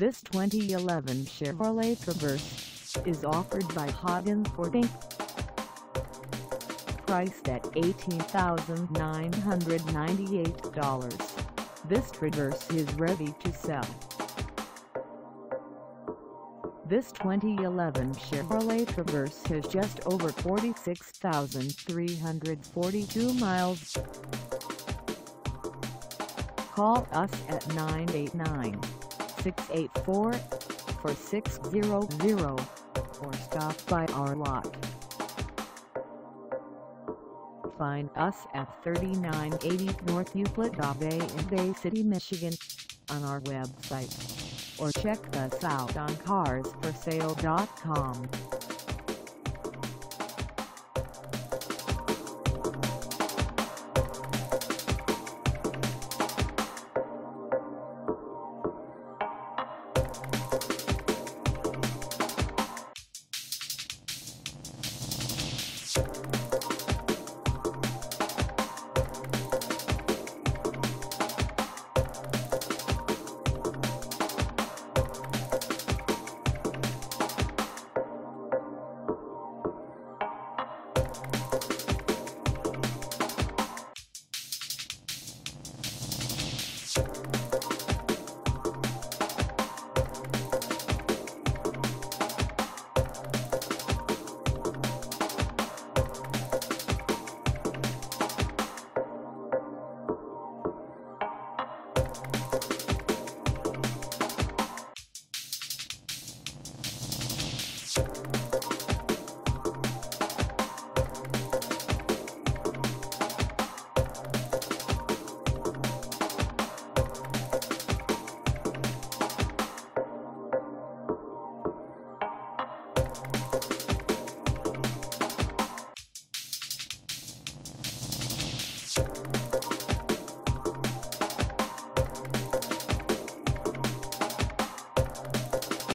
This 2011 Chevrolet Traverse is offered by Hagen Ford Inc. Priced at $18,998, this Traverse is ready to sell. This 2011 Chevrolet Traverse has just over 46,342 miles. Call us at 989-684-4600 or stop by our lot. Find us at 3980 North Euclid Ave in Bay City, Michigan on our website or check us out on carsforsale.com. Thank